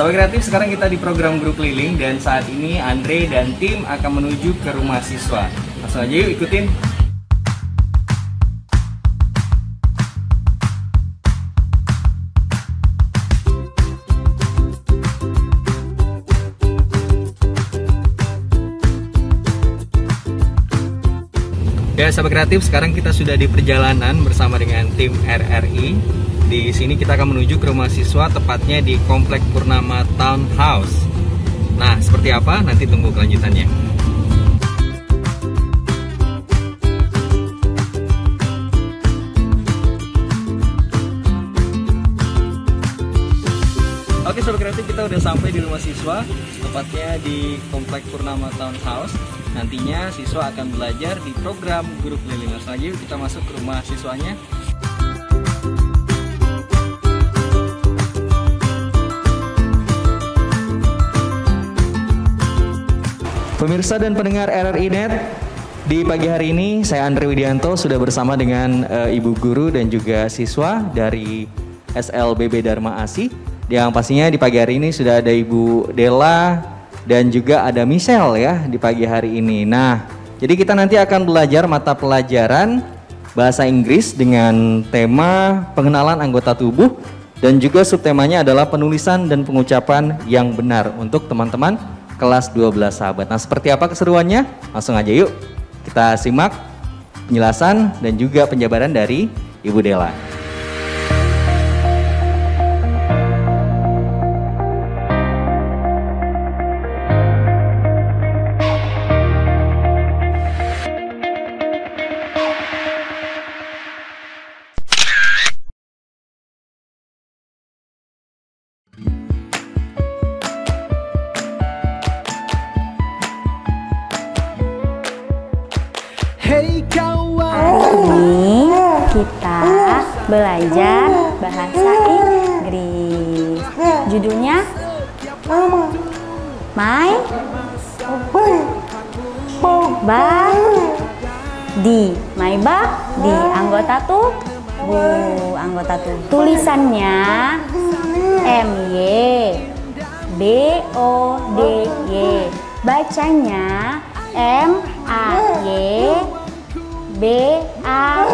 Sobat Kreatif, sekarang kita di program grup keliling dan saat ini Andre dan tim akan menuju ke rumah siswa. Langsung aja yuk ikutin. Ya, sahabat kreatif, sekarang kita sudah di perjalanan bersama dengan tim RRI. Di sini kita akan menuju ke rumah siswa, tepatnya di Komplek Purnama Townhouse. Nah, seperti apa? Nanti tunggu kelanjutannya. Kreatif kita udah sampai di rumah siswa tepatnya di Komplek Purnama Townhouse. Nantinya siswa akan belajar di program guru keliling. Yuk kita masuk ke rumah siswanya. Pemirsa dan pendengar RRI Net, di pagi hari ini saya Andre Widianto sudah bersama dengan eh, ibu guru dan juga siswa dari SLBB Dharma Asi. Yang pastinya di pagi hari ini sudah ada Ibu Della dan juga ada Michelle ya di pagi hari ini. Nah, jadi kita nanti akan belajar mata pelajaran bahasa Inggris dengan tema pengenalan anggota tubuh dan juga subtemanya adalah penulisan dan pengucapan yang benar untuk teman-teman kelas 12 sahabat. Nah, seperti apa keseruannya? Langsung aja yuk kita simak penjelasan dan juga penjabaran dari Ibu Della. Hey kawan Ini kita belajar bahasa Inggris. Judulnya My Body. My Body. Anggota tuh bu anggota tuh. Tulisannya M Y B O D Y. Bacanya M A Y B A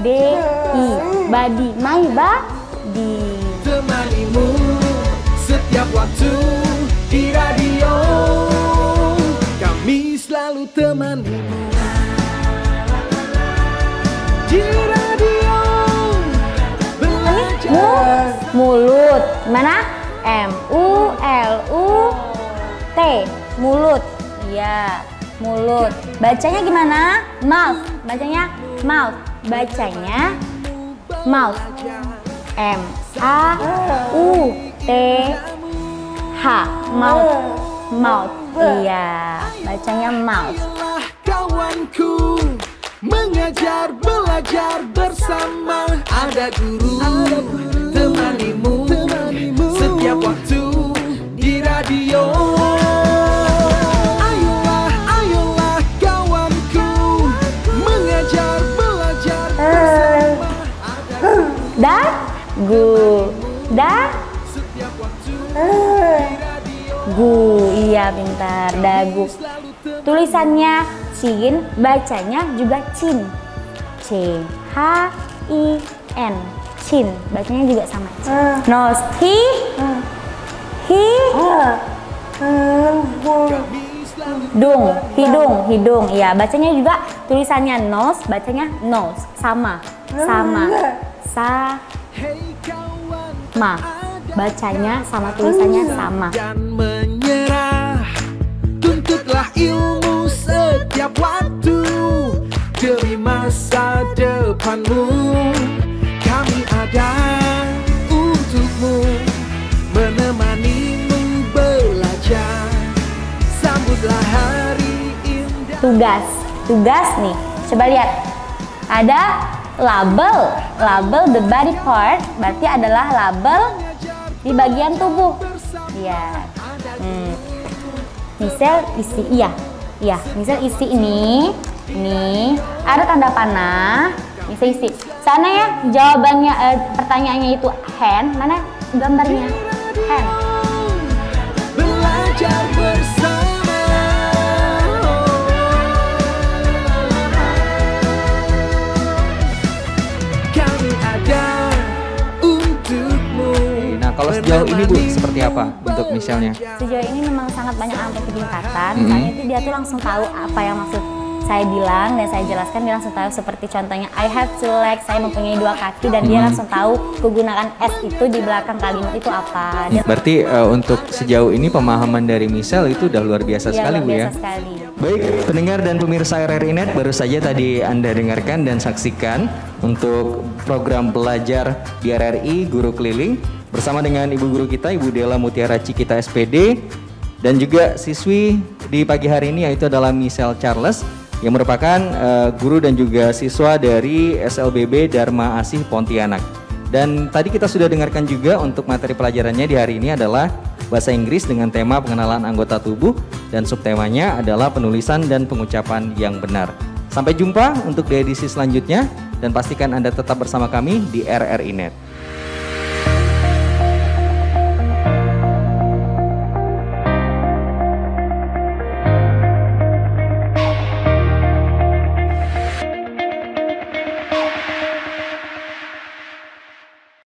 D I. Body my body Temanimu setiap waktu di radio. Kami selalu temanimu. Di radio. Mu Belajar. mulut. Mana? M U L U T. Mulut. Iya mulut. Bacanya gimana? Mouth. Bacanya mouth. Bacanya mouth. M A U T H. Mouth. Mouth. Iya. Bacanya mouth. Kawanku Mengajar, belajar bersama. Ada guru, temanimu, Setiap waktu di radio dagu da? Waktu gu iya pintar dagu tulisannya cin bacanya juga cin. C h i n. Cin bacanya juga sama. Cin. nose hi hi dung hidung hidung iya bacanya juga tulisannya nose bacanya nose sama. Sama. Sa ma bacanya sama tulisannya sama. dan menyerah. Tuntutlah ilmu setiap waktu. Demi masa depanmu Kami ada untukmu. Menemanimu belajar. Sambutlah hari indah. Tugas tugas nih. Coba lihat. Ada label. Label the body part berarti adalah label di bagian tubuh. Iya. Hmm. misal isi iya. Iya misal isi ini ini. Ada tanda panah bisa isi. Sana ya jawabannya eh, pertanyaannya itu hand. Mana gambarnya? Hand sejauh ini Bu seperti apa untuk misalnya? Sejauh ini memang sangat banyak sampai peningkatan. Mhm. Misalnya itu dia tuh langsung tahu apa yang maksud saya bilang dan saya jelaskan dia langsung tahu seperti contohnya I have two legs saya mempunyai dua kaki dan dia Mhm. langsung tahu kegunaan S itu di belakang kalimat itu apa. Dia Berarti eh, untuk sejauh ini pemahaman dari Misel itu udah luar biasa dia sekali luar Bu ya. biasa sekali. Baik, pendengar dan pemirsa RRI Net baru saja tadi Anda dengarkan dan saksikan untuk program belajar di RRI Guru Keliling bersama dengan Ibu Guru kita Ibu Dela Mutiara Cikita SPD dan juga siswi di pagi hari ini yaitu adalah Michelle Charles yang merupakan eh, guru dan juga siswa dari SLBB Dharma Asih Pontianak. Dan tadi kita sudah dengarkan juga untuk materi pelajarannya di hari ini adalah bahasa Inggris dengan tema pengenalan anggota tubuh dan subtemanya adalah penulisan dan pengucapan yang benar. Sampai jumpa untuk di edisi selanjutnya dan pastikan Anda tetap bersama kami di RRI Net.